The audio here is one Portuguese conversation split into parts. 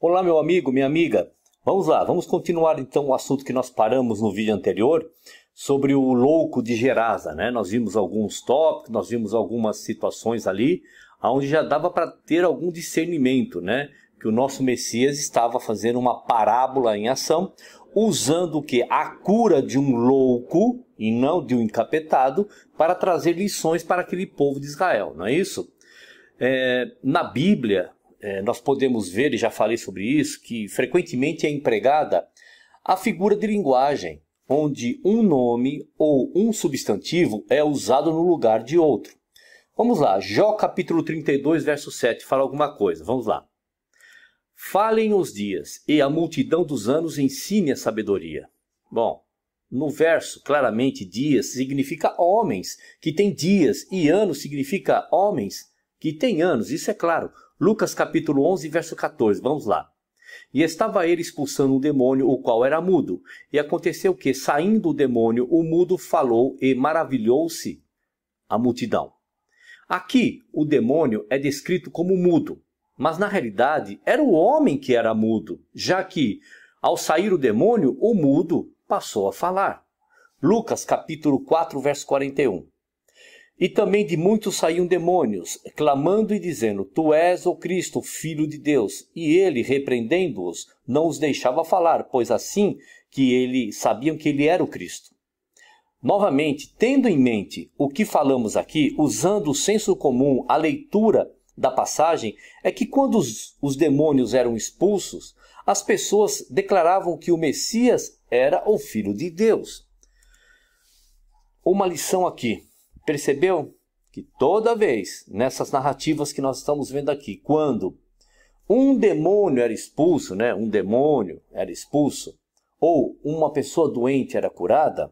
Olá, meu amigo, minha amiga. Vamos lá, vamos continuar então o assunto que nós paramos no vídeo anterior sobre o louco de Gerasa, né? Nós vimos alguns tópicos, nós vimos algumas situações ali, onde já dava para ter algum discernimento, né? Que o nosso Messias estava fazendo uma parábola em ação, usando o que? A cura de um louco e não de um encapetado, para trazer lições para aquele povo de Israel, não é isso? É, na Bíblia, é, nós podemos ver, e já falei sobre isso, que frequentemente é empregada a figura de linguagem, onde um nome ou um substantivo é usado no lugar de outro. Vamos lá, Jó capítulo 32, verso 7 fala alguma coisa. Vamos lá. Falem os dias, e a multidão dos anos ensine a sabedoria. Bom, no verso, claramente, dias significa homens que têm dias, e anos significa homens que têm anos, isso é claro. Lucas capítulo 11, verso 14. Vamos lá. E estava ele expulsando um demônio, o qual era mudo. E aconteceu que, saindo o demônio, o mudo falou e maravilhou-se a multidão. Aqui, o demônio é descrito como mudo, mas na realidade era o homem que era mudo, já que, ao sair o demônio, o mudo passou a falar. Lucas capítulo 4, verso 41. E também de muitos saíam demônios, clamando e dizendo: Tu és o Cristo, filho de Deus. E ele, repreendendo-os, não os deixava falar, pois assim que ele sabiam que ele era o Cristo. Novamente, tendo em mente o que falamos aqui, usando o senso comum, a leitura da passagem, é que quando os, os demônios eram expulsos, as pessoas declaravam que o Messias era o Filho de Deus. Uma lição aqui. Percebeu que toda vez nessas narrativas que nós estamos vendo aqui, quando um demônio era expulso, né, um demônio era expulso, ou uma pessoa doente era curada,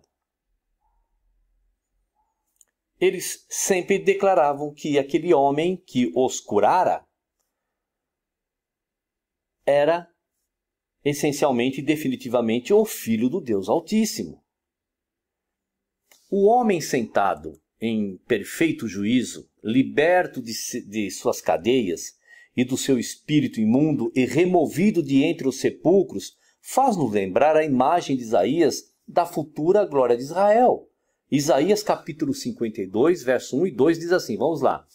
eles sempre declaravam que aquele homem que os curara era essencialmente e definitivamente o Filho do Deus Altíssimo. O homem sentado em perfeito juízo, liberto de, de suas cadeias e do seu espírito imundo e removido de entre os sepulcros, faz-nos lembrar a imagem de Isaías da futura glória de Israel. Isaías capítulo 52, verso 1 e 2 diz assim: vamos lá.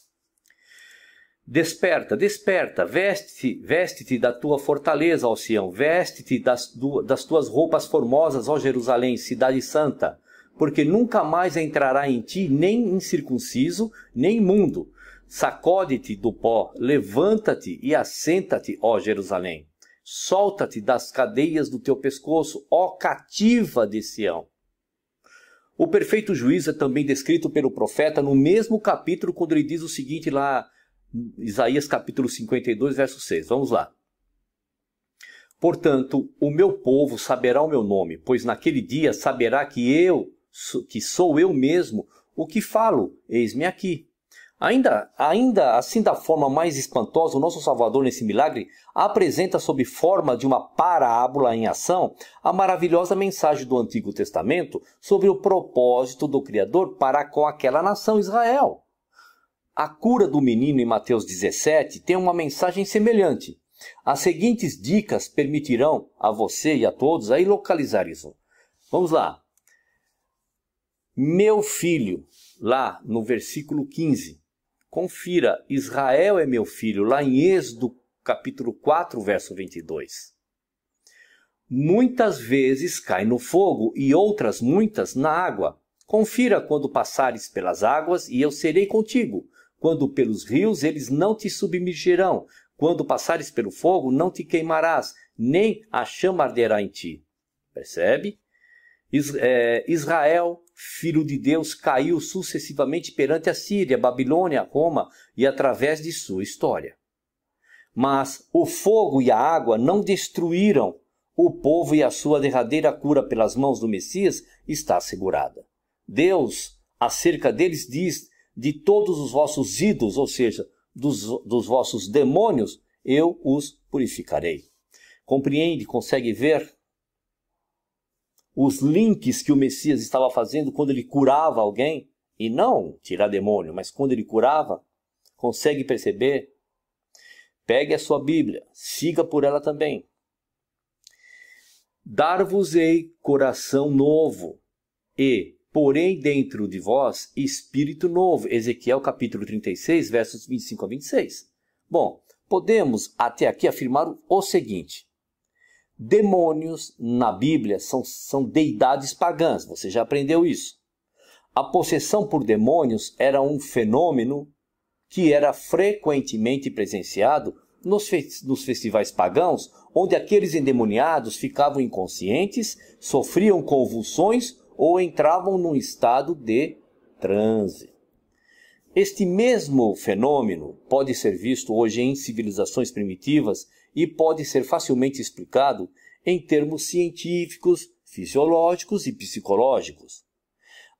Desperta, desperta, veste-te, veste-te da tua fortaleza, ó Sião, veste-te das, das tuas roupas formosas, ó Jerusalém, cidade santa porque nunca mais entrará em ti nem incircunciso, nem imundo. Sacode-te do pó, levanta-te e assenta-te, ó Jerusalém. Solta-te das cadeias do teu pescoço, ó cativa de Sião. O perfeito juízo é também descrito pelo profeta no mesmo capítulo, quando ele diz o seguinte lá, Isaías capítulo 52, verso 6. Vamos lá. Portanto, o meu povo saberá o meu nome, pois naquele dia saberá que eu, que sou eu mesmo o que falo, eis-me aqui. Ainda, ainda assim da forma mais espantosa, o nosso Salvador nesse milagre apresenta sob forma de uma parábola em ação a maravilhosa mensagem do Antigo Testamento sobre o propósito do Criador para com aquela nação Israel. A cura do menino em Mateus 17 tem uma mensagem semelhante. As seguintes dicas permitirão a você e a todos aí localizar isso. Vamos lá. Meu filho, lá no versículo 15. Confira, Israel é meu filho, lá em Êxodo capítulo 4, verso 22. Muitas vezes cai no fogo e outras muitas na água. Confira quando passares pelas águas e eu serei contigo. Quando pelos rios eles não te submergirão. Quando passares pelo fogo não te queimarás, nem a chama arderá em ti. Percebe? É, Israel, filho de Deus, caiu sucessivamente perante a Síria, Babilônia, Roma e através de sua história. Mas o fogo e a água não destruíram o povo e a sua derradeira cura pelas mãos do Messias está assegurada. Deus, acerca deles, diz: de todos os vossos ídolos, ou seja, dos, dos vossos demônios, eu os purificarei. Compreende, consegue ver os links que o Messias estava fazendo quando ele curava alguém? E não tirar demônio, mas quando ele curava? Consegue perceber? Pegue a sua Bíblia, siga por ela também. Dar-vos-ei coração novo e, porém, dentro de vós, espírito novo. Ezequiel capítulo 36, versos 25 a 26. Bom, podemos até aqui afirmar o seguinte: demônios na Bíblia são, são deidades pagãs, você já aprendeu isso. A possessão por demônios era um fenômeno que era frequentemente presenciado nos, fe nos festivais pagãos, onde aqueles endemoniados ficavam inconscientes, sofriam convulsões ou entravam num estado de transe. Este mesmo fenômeno pode ser visto hoje em civilizações primitivas e pode ser facilmente explicado em termos científicos, fisiológicos e psicológicos.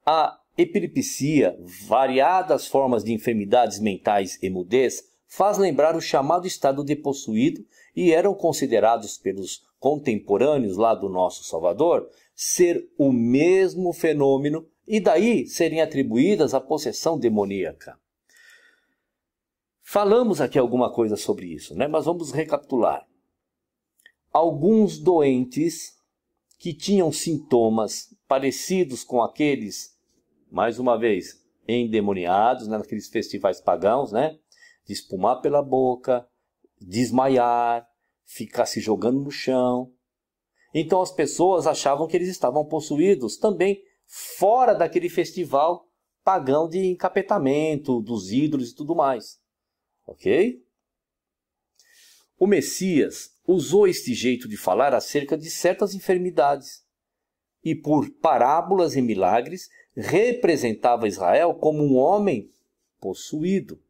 A epilepsia, variadas formas de enfermidades mentais e mudez, faz lembrar o chamado estado de possuído e eram considerados pelos contemporâneos lá do nosso Salvador ser o mesmo fenômeno e daí serem atribuídas à possessão demoníaca. Falamos aqui alguma coisa sobre isso, né? mas vamos recapitular. Alguns doentes que tinham sintomas parecidos com aqueles, mais uma vez, endemoniados, né? naqueles festivais pagãos, né? de espumar pela boca, desmaiar, ficar se jogando no chão. Então as pessoas achavam que eles estavam possuídos também fora daquele festival pagão de encapetamento, dos ídolos e tudo mais. Ok? O Messias usou este jeito de falar acerca de certas enfermidades e, por parábolas e milagres, representava Israel como um homem possuído.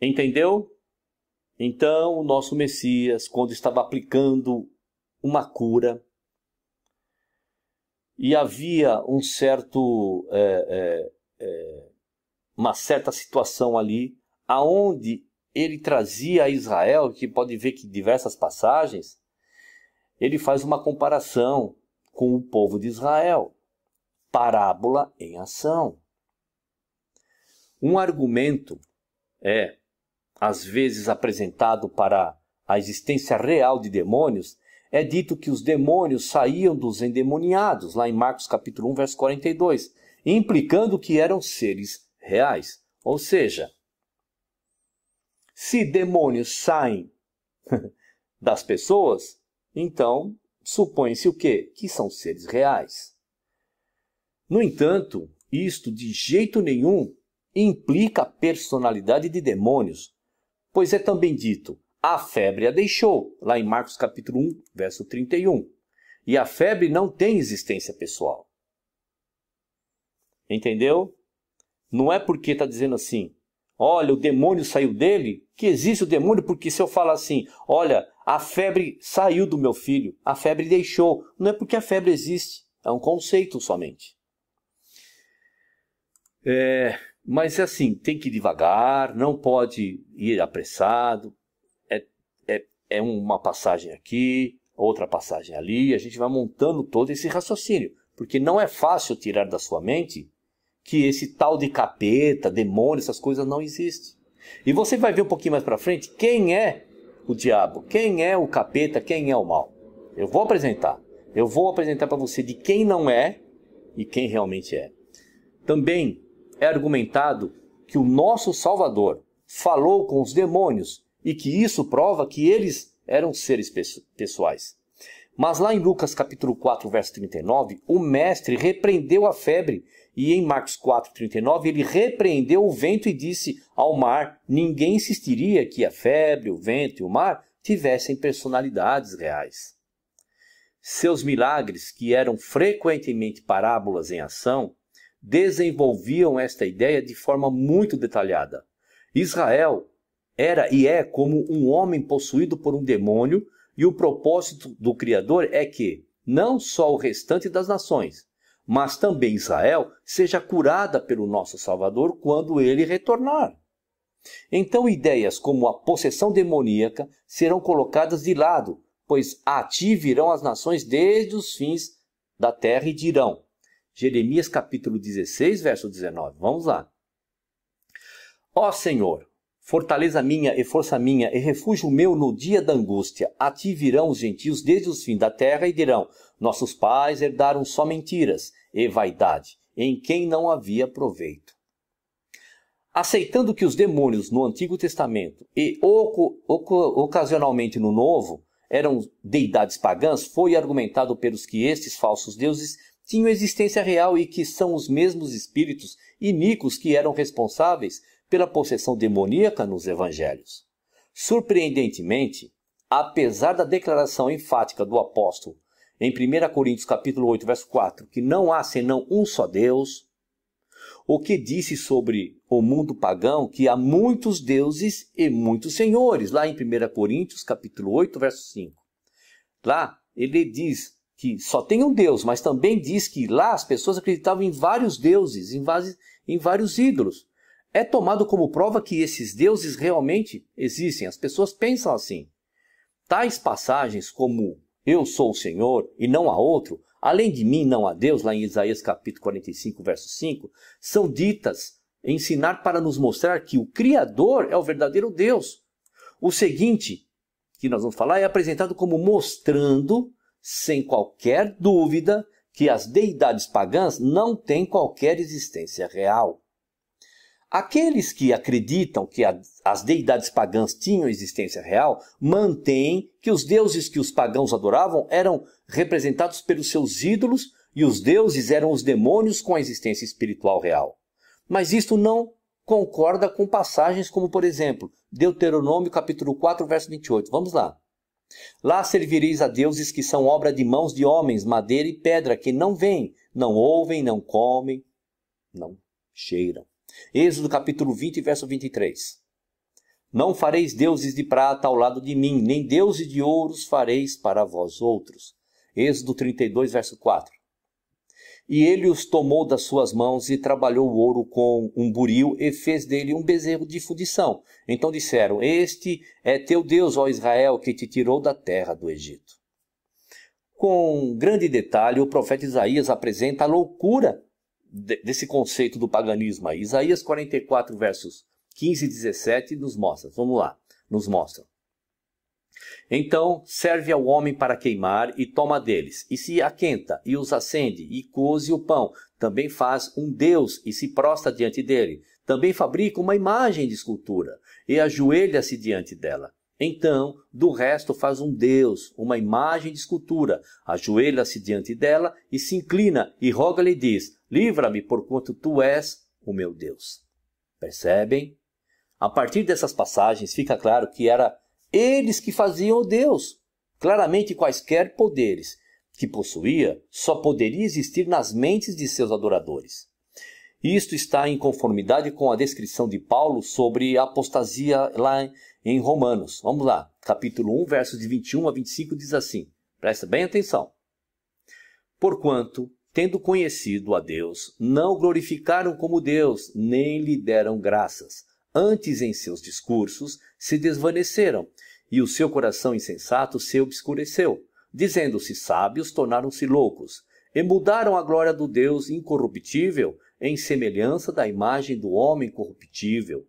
Entendeu? Então, o nosso Messias, quando estava aplicando uma cura, e havia um certo é, é, é, uma certa situação ali, aonde ele trazia a Israel, que pode ver que diversas passagens, ele faz uma comparação com o povo de Israel. Parábola em ação. Um argumento é, às vezes, apresentado para a existência real de demônios, é dito que os demônios saíam dos endemoniados, lá em Marcos capítulo 1, verso 42, implicando que eram seres reais. Ou seja, se demônios saem das pessoas, então supõe-se o quê? Que são seres reais. No entanto, isto de jeito nenhum implica a personalidade de demônios, pois é também dito: a febre a deixou, lá em Marcos capítulo 1, verso 31. E a febre não tem existência pessoal. Entendeu? Não é porque está dizendo assim, olha, o demônio saiu dele, que existe o demônio, porque se eu falar assim, olha, a febre saiu do meu filho, a febre deixou, não é porque a febre existe, é um conceito somente. É, mas é assim, tem que ir devagar, não pode ir apressado, é, é, é uma passagem aqui, outra passagem ali, a gente vai montando todo esse raciocínio, porque não é fácil tirar da sua mente que esse tal de capeta, demônio, essas coisas não existem. E você vai ver um pouquinho mais para frente quem é o diabo, quem é o capeta, quem é o mal. Eu vou apresentar. Eu vou apresentar para você de quem não é e quem realmente é. Também é argumentado que o nosso Salvador falou com os demônios e que isso prova que eles eram seres pessoais. Mas lá em Lucas capítulo 4, verso 39, o mestre repreendeu a febre e em Marcos 4, 39, ele repreendeu o vento e disse ao mar: ninguém insistiria que a febre, o vento e o mar tivessem personalidades reais. Seus milagres, que eram frequentemente parábolas em ação, desenvolviam esta ideia de forma muito detalhada. Israel era e é como um homem possuído por um demônio e o propósito do Criador é que não só o restante das nações, mas também Israel seja curada pelo nosso Salvador quando ele retornar. Então, ideias como a possessão demoníaca serão colocadas de lado, pois a ti virão as nações desde os fins da terra e dirão. Jeremias capítulo 16, verso 19. Vamos lá. Ó Senhor, fortaleza minha e força minha e refúgio meu no dia da angústia, a ti virão os gentios desde os fins da terra e dirão: Nossos pais herdaram só mentiras e vaidade, em quem não havia proveito. Aceitando que os demônios no Antigo Testamento e ocasionalmente no Novo eram deidades pagãs, foi argumentado pelos que estes falsos deuses tinham existência real e que são os mesmos espíritos iníquos que eram responsáveis pela possessão demoníaca nos evangelhos. Surpreendentemente, apesar da declaração enfática do apóstolo em 1 Coríntios capítulo 8, verso 4, que não há senão um só Deus, o que disse sobre o mundo pagão que há muitos deuses e muitos senhores, lá em 1 Coríntios capítulo 8, verso 5. Lá ele diz que só tem um Deus, mas também diz que lá as pessoas acreditavam em vários deuses, em, em vários ídolos. É tomado como prova que esses deuses realmente existem. As pessoas pensam assim. Tais passagens como eu sou o Senhor e não há outro, além de mim não há Deus, lá em Isaías capítulo 45, verso 5, são ditas ensinar para nos mostrar que o Criador é o verdadeiro Deus. O seguinte, que nós vamos falar, é apresentado como mostrando, sem qualquer dúvida, que as deidades pagãs não têm qualquer existência real. Aqueles que acreditam que as deidades pagãs tinham existência real mantêm que os deuses que os pagãos adoravam eram representados pelos seus ídolos e os deuses eram os demônios com a existência espiritual real. Mas isto não concorda com passagens como, por exemplo, Deuteronômio capítulo 4, verso 28. Vamos lá. Lá servireis a deuses que são obra de mãos de homens, madeira e pedra, que não veem, não ouvem, não comem, não cheiram. Êxodo capítulo 20, verso 23. Não fareis deuses de prata ao lado de mim, nem deuses de ouros fareis para vós outros. Êxodo 32, verso 4. E ele os tomou das suas mãos e trabalhou o ouro com um buril e fez dele um bezerro de fundição. Então disseram: Este é teu Deus, ó Israel, que te tirou da terra do Egito. Com grande detalhe, o profeta Isaías apresenta a loucura desse conceito do paganismo aí. Isaías 44, versos 15 e 17 nos mostra. Vamos lá, nos mostra. Então serve ao homem para queimar e toma deles, e se aquenta e os acende e coze o pão. Também faz um Deus e se prostra diante dele. Também fabrica uma imagem de escultura e ajoelha-se diante dela. Então, do resto faz um Deus, uma imagem de escultura, ajoelha-se diante dela e se inclina e roga-lhe e diz: Livra-me, porquanto tu és o meu Deus. Percebem? A partir dessas passagens fica claro que era eles que faziam o Deus. Claramente, quaisquer poderes que possuía só poderia existir nas mentes de seus adoradores. Isto está em conformidade com a descrição de Paulo sobre a apostasia lá em Romanos. Vamos lá, capítulo 1, versos de 21 a 25 diz assim: Presta bem atenção. Porquanto tendo conhecido a Deus, não glorificaram como Deus, nem lhe deram graças. Antes, em seus discursos, se desvaneceram, e o seu coração insensato se obscureceu. Dizendo-se sábios, tornaram-se loucos, e mudaram a glória do Deus incorruptível em semelhança da imagem do homem corruptível,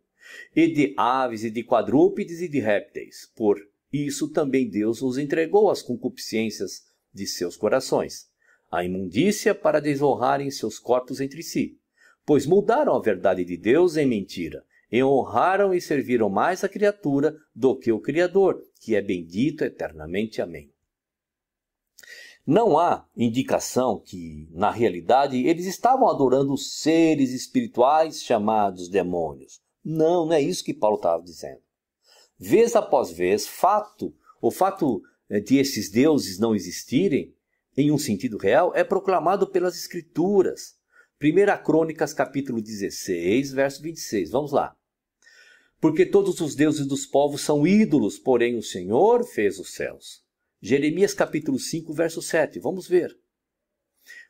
e de aves e de quadrúpedes e de répteis. Por isso também Deus os entregou às concupiscências de seus corações a imundícia para desonrarem seus corpos entre si, pois mudaram a verdade de Deus em mentira, e honraram e serviram mais a criatura do que o Criador, que é bendito eternamente. Amém. Não há indicação que, na realidade, eles estavam adorando seres espirituais chamados demônios. Não, não é isso que Paulo estava dizendo. Vez após vez, fato, o fato eh, de esses deuses não existirem em um sentido real, é proclamado pelas Escrituras. 1 Crônicas, capítulo 16, verso 26. Vamos lá. Porque todos os deuses dos povos são ídolos, porém o Senhor fez os céus. Jeremias, capítulo 5, verso 7. Vamos ver.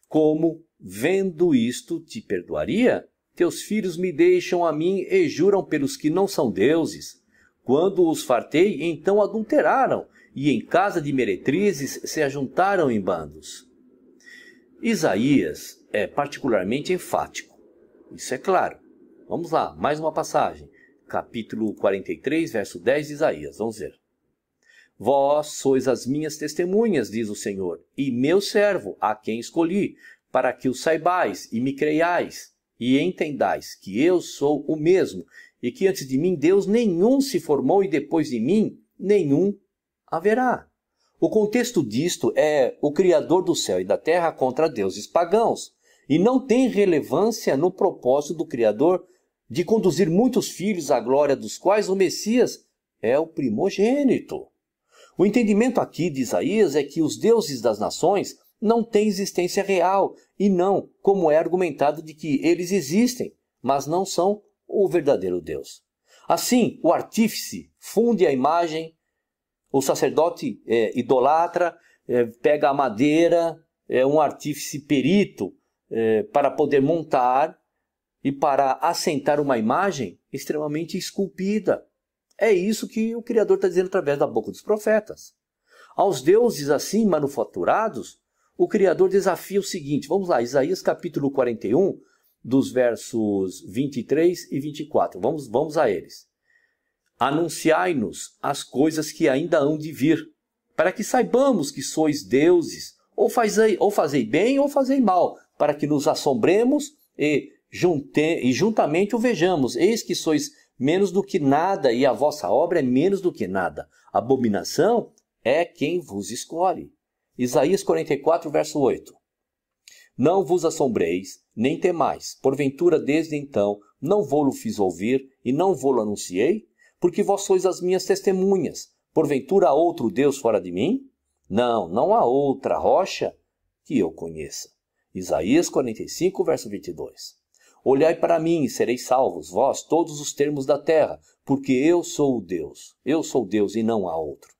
Como, vendo isto, te perdoaria? Teus filhos me deixam a mim e juram pelos que não são deuses. Quando os fartei, então adulteraram, e em casa de meretrizes se ajuntaram em bandos. Isaías é particularmente enfático. Isso é claro. Vamos lá, mais uma passagem. Capítulo 43, verso 10 de Isaías. Vamos ver. Vós sois as minhas testemunhas, diz o Senhor, e meu servo, a quem escolhi, para que o saibais e me creiais, e entendais que eu sou o mesmo, e que antes de mim Deus nenhum se formou, e depois de mim nenhum haverá. O contexto disto é o Criador do céu e da terra contra deuses pagãos, e não tem relevância no propósito do Criador de conduzir muitos filhos à glória dos quais o Messias é o primogênito. O entendimento aqui de Isaías é que os deuses das nações não têm existência real e não, como é argumentado, de que eles existem, mas não são o verdadeiro Deus. Assim, o artífice funde a imagem, o sacerdote é, idolatra, é, pega a madeira, é um artífice perito é, para poder montar e para assentar uma imagem extremamente esculpida. É isso que o Criador está dizendo através da boca dos profetas. Aos deuses assim manufaturados, o Criador desafia o seguinte: vamos lá, Isaías capítulo 41, dos versos 23 e 24. Vamos, vamos a eles. Anunciai-nos as coisas que ainda hão de vir, para que saibamos que sois deuses, ou fazei, ou fazei bem ou fazei mal, para que nos assombremos e, junte, e juntamente o vejamos. Eis que sois menos do que nada, e a vossa obra é menos do que nada. Abominação é quem vos escolhe. Isaías 44, verso 8. Não vos assombreis, nem temais, porventura desde então não vou-lo fiz ouvir e não vou-lo anunciei? Porque vós sois as minhas testemunhas. Porventura há outro Deus fora de mim? Não, não há outra rocha que eu conheça. Isaías 45, verso 22. Olhai para mim e sereis salvos, vós, todos os termos da terra, porque eu sou o Deus. Eu sou Deus e não há outro.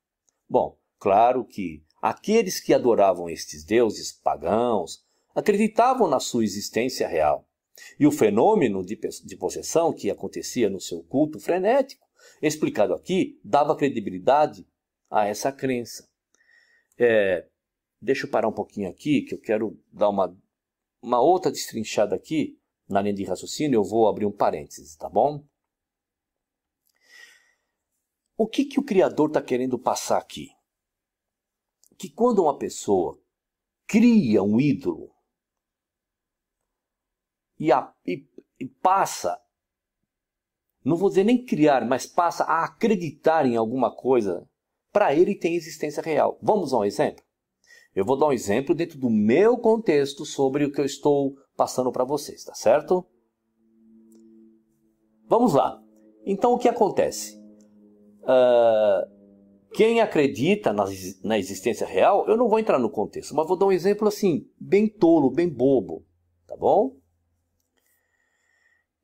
Bom, claro que aqueles que adoravam estes deuses pagãos acreditavam na sua existência real. E o fenômeno de, de possessão que acontecia no seu culto frenético, explicado aqui, dava credibilidade a essa crença. É, deixa eu parar um pouquinho aqui, que eu quero dar uma, uma outra destrinchada aqui na linha de raciocínio, eu vou abrir um parênteses, tá bom? O que, que o Criador está querendo passar aqui? Que quando uma pessoa cria um ídolo e, a, e, e passa, não vou dizer nem criar, mas passa a acreditar em alguma coisa, para ele tem existência real. Vamos a um exemplo? Eu vou dar um exemplo dentro do meu contexto sobre o que eu estou passando para vocês, tá certo? Vamos lá. Então o que acontece? Uh, quem acredita na, na existência real, eu não vou entrar no contexto, mas vou dar um exemplo assim, bem tolo, bem bobo, tá bom?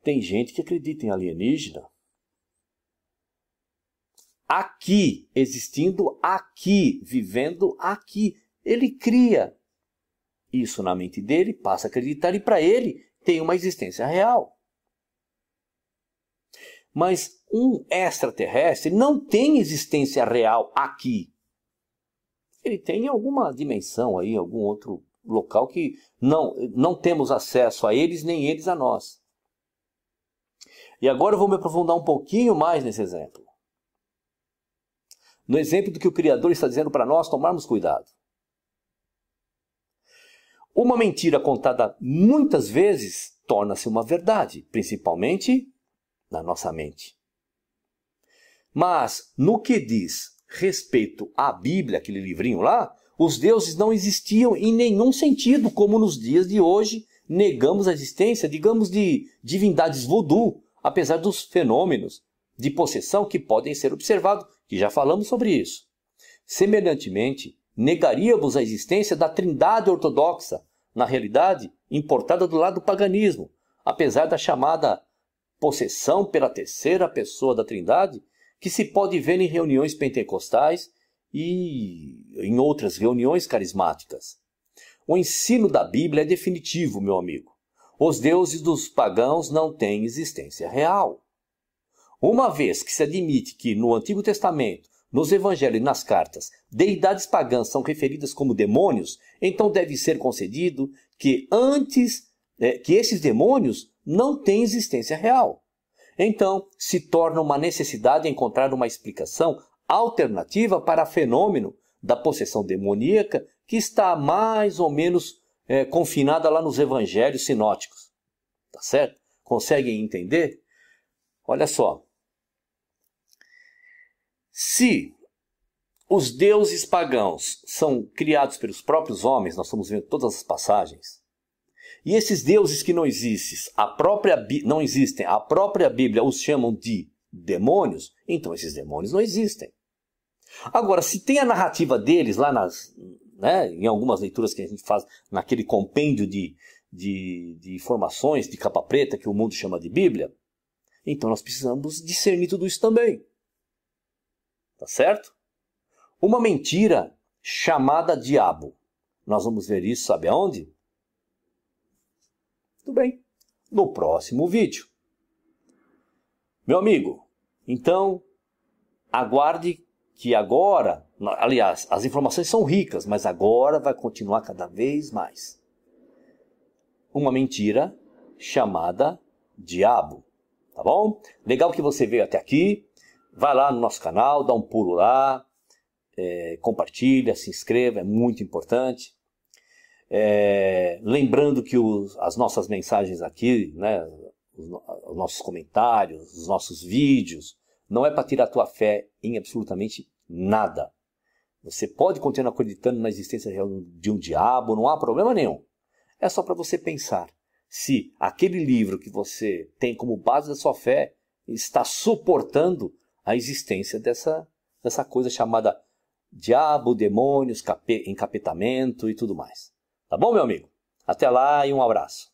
Tem gente que acredita em alienígena. Aqui, existindo aqui, vivendo aqui. Ele cria isso na mente dele, passa a acreditar e para ele tem uma existência real. Mas um extraterrestre não tem existência real aqui. Ele tem alguma dimensão aí, algum outro local que não, não temos acesso a eles, nem eles a nós. E agora eu vou me aprofundar um pouquinho mais nesse exemplo. No exemplo do que o Criador está dizendo para nós tomarmos cuidado. Uma mentira contada muitas vezes torna-se uma verdade, principalmente na nossa mente. Mas no que diz respeito à Bíblia, aquele livrinho lá, os deuses não existiam em nenhum sentido, como nos dias de hoje negamos a existência, digamos, de divindades voodoo, apesar dos fenômenos de possessão que podem ser observados, que já falamos sobre isso. Semelhantemente, negaríamos a existência da trindade ortodoxa, na realidade, importada do lado do paganismo, apesar da chamada possessão pela terceira pessoa da Trindade, que se pode ver em reuniões pentecostais e em outras reuniões carismáticas. O ensino da Bíblia é definitivo, meu amigo. Os deuses dos pagãos não têm existência real. Uma vez que se admite que no Antigo Testamento, nos Evangelhos e nas cartas, deidades pagãs são referidas como demônios, então deve ser concedido que antes é, que esses demônios não têm existência real. Então, se torna uma necessidade encontrar uma explicação alternativa para o fenômeno da possessão demoníaca que está mais ou menos é, confinada lá nos evangelhos sinóticos. Tá certo? Conseguem entender? Olha só. Se os deuses pagãos são criados pelos próprios homens, nós estamos vendo todas as passagens, e esses deuses que não existem, a própria não existem, a própria Bíblia os chamam de demônios, então esses demônios não existem. Agora, se tem a narrativa deles lá nas, né, em algumas leituras que a gente faz naquele compêndio de, de, de informações de capa preta que o mundo chama de Bíblia, então nós precisamos discernir tudo isso também. Tá certo? Uma mentira chamada diabo. Nós vamos ver isso, sabe aonde? Tudo bem. No próximo vídeo. Meu amigo, então aguarde que agora, aliás, as informações são ricas, mas agora vai continuar cada vez mais. Uma mentira chamada diabo. Tá bom? Legal que você veio até aqui. Vai lá no nosso canal, dá um pulo lá, é, compartilha, se inscreva, é muito importante. É, lembrando que os, as nossas mensagens aqui, né, os, os, nossos comentários, os nossos vídeos, não é para tirar a tua fé em absolutamente nada. Você pode continuar acreditando na existência real de um diabo, não há problema nenhum. É só para você pensar se aquele livro que você tem como base da sua fé está suportando a existência dessa, dessa coisa chamada diabo, demônios, encapetamento e tudo mais. Tá bom, meu amigo? Até lá e um abraço.